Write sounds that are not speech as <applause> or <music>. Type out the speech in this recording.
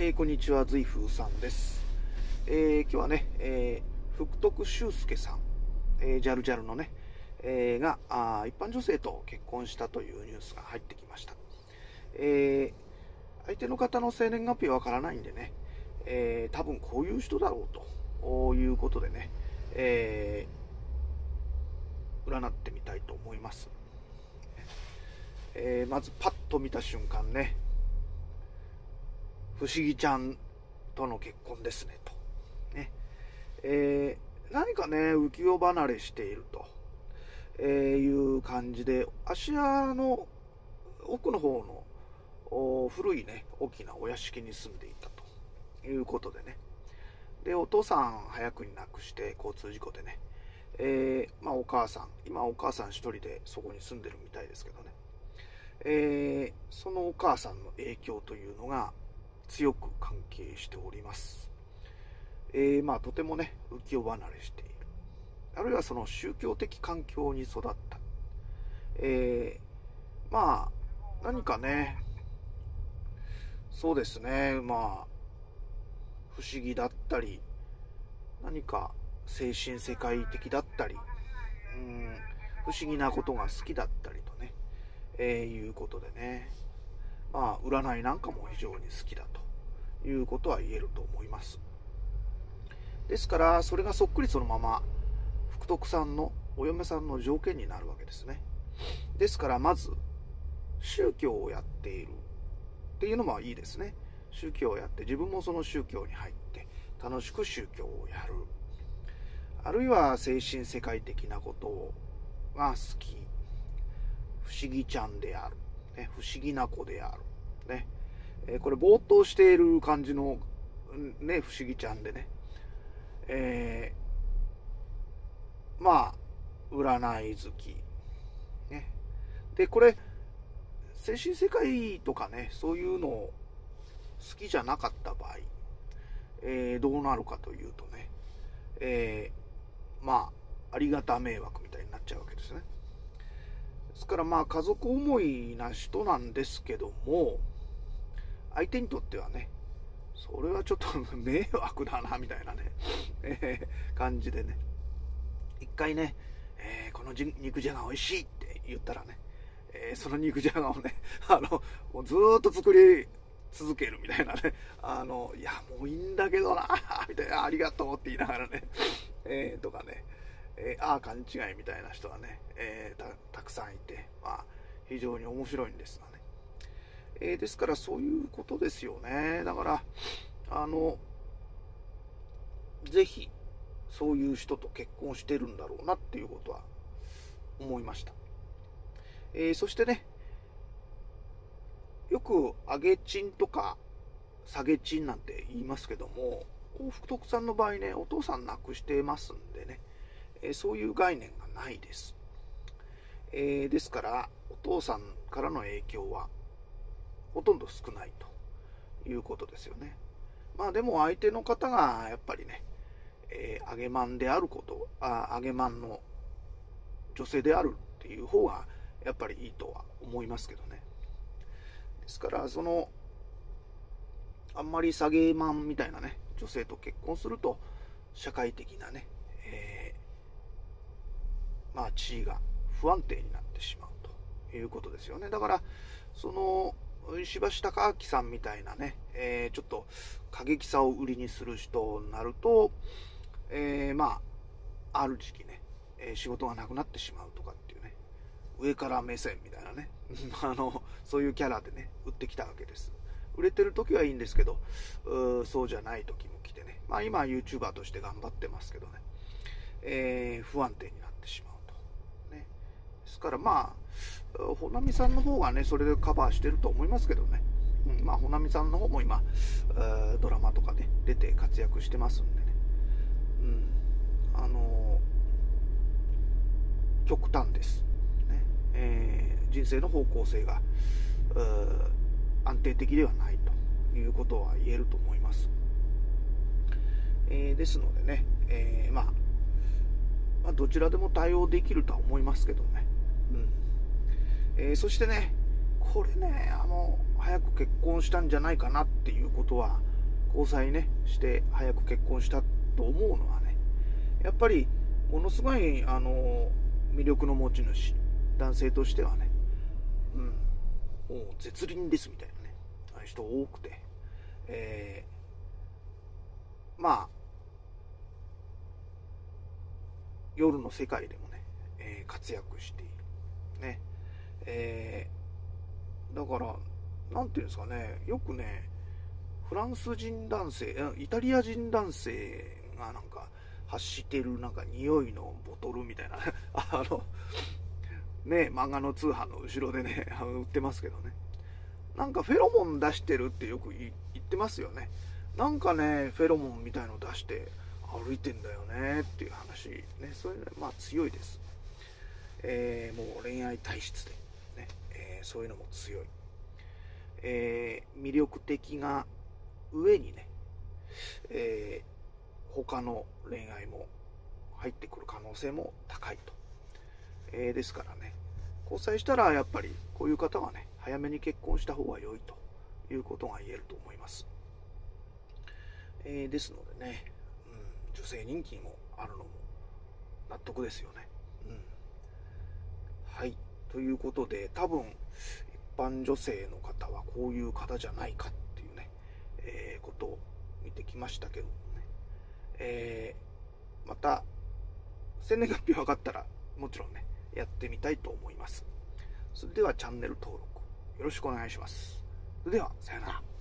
えー、こんにちは、随風さんです。えー、今日はね、えー、福徳修介さん、えー、ジャルジャルのね、えー、があ一般女性と結婚したというニュースが入ってきました。えー、相手の方の生年月日はわからないんでね、えー、多分こういう人だろうということでね、えー、占ってみたいと思います。えー、まずパッと見た瞬間ね、不思議ちゃんとの結婚ですねと。ねえー、何かね、浮世離れしていると、えー、いう感じで、芦屋の奥の方の古いね、大きなお屋敷に住んでいたということでね。で、お父さん早くに亡くして交通事故でね、えー、まあお母さん、今お母さん一人でそこに住んでるみたいですけどね。えー、そのお母さんの影響というのが強く関係しております。えー、まあとてもね、浮世離れしている。あるいはその宗教的環境に育った。えー、まあ、何かね、そうですね、まあ、不思議だったり、何か精神世界的だったり、うん、不思議なことが好きだったりとね、えー、いうことでね、まあ、占いなんかも非常に好きだということは言えると思います。ですから、それがそっくりそのまま、福徳さんのお嫁さんの条件になるわけですね。ですから、まず、宗教をやっているっていうのもいいですね。宗教をやって、自分もその宗教に入って、楽しく宗教をやる。あるいは精神世界的なことが好き。不思議ちゃんである。ね、不思議な子である。ね。え、これ、ぼーっとしている感じの、ね、不思議ちゃんでね。えー、まあ、占い好き。ね。で、これ、精神世界とかね、そういうの好きじゃなかった場合、えー、どうなるかというとね、えー、まあ、ありがた迷惑みたいになっちゃうわけですね。ですからまあ家族思いな人なんですけども、相手にとってはね、それはちょっと <laughs> 迷惑だな、みたいなね、えー、感じでね。一回ね、えー、この肉じゃが美味しいって言ったらね、えー、その肉じゃがをね、<laughs> あの、もうずっと作り続けるみたいなね、あの、いや、もういいんだけどな、みたいな、ありがとうって言いながらね、えー、とかね、えー、ああ、勘違いみたいな人はね、えー、たくさんいて、まあ、非常に面白いんですがね。えー、ですから、そういうことですよね。だから、あの、ぜひ、そういう人と結婚してるんだろうなっていうことは思いました。え、そしてね、よく上げチンとか下げチンなんて言いますけども、福徳さんの場合ね、お父さん亡くしてますんでね、え、そういう概念がないです。えー、ですから、お父さんからの影響はほとんど少ないということですよね。まあでも相手の方がやっぱりね、えー、揚げまんであること、あ揚げまんの女性であるっていう方がやっぱりいいとは思いますけどね。ですから、その、あんまり下げまんみたいなね、女性と結婚すると、社会的なね、えー、まあ地位が不安定になってしまうということですよね。だから、その、石橋貴明さんみたいなね、えー、ちょっと過激さを売りにする人になると、えー、まあ、ある時期ね、えー、仕事がなくなってしまうとかっていうね、上から目線みたいなね、<laughs> あの、そういうキャラでね、売ってきたわけです。売れてる時はいいんですけど、うそうじゃない時も来てね、まあ今 YouTuber として頑張ってますけどね、えー、不安定になってしまう。ですからまあ、ほなみさんの方がね、それでカバーしてると思いますけどね。うん、まあ、ほなみさんの方も今、ドラマとかで、出て活躍してますんでね。うん。あのー、極端です。ね。えー、人生の方向性が、安定的ではないということは言えると思います。えー、ですのでね、えー、まあ、まあ、どちらでも対応できるとは思いますけどね。うん。えー、そしてね、これね、あの、早く結婚したんじゃないかなっていうことは、交際ねして早く結婚したと思うのはねやっぱりものすごいあの魅力の持ち主男性としてはねうんもう絶倫ですみたいなねああいう人多くてえー、まあ夜の世界でもね、えー、活躍しているね。えー、だから何ていうんですかね。よくねフランス人男性イタリア人男性がなんか発してるなんか匂いのボトルみたいな。<laughs> あのね漫画の通販の後ろでね売ってますけどね。なんかフェロモン出してるってよく言ってますよね。なんかねフェロモンみたいの出して歩いてんだよねっていう話。ねそれまあ強いです、えー、もう恋愛体質で、ねえー、そういうのも強い、えー、魅力的が上にね、えー、他の恋愛も入ってくる可能性も高いと、えー、ですからね交際したらやっぱりこういう方はね早めに結婚した方が良いということが言えると思います、えー、ですのでね、うん、女性人気もあるのも納得ですよね、はいということで多分一般女性の方はこういう方じゃないかっていうね、えー、ことを見てきましたけどね、えー、また生年月日分かったらもちろんねやってみたいと思いますそれではチャンネル登録よろしくお願いします。それでは、さよなら。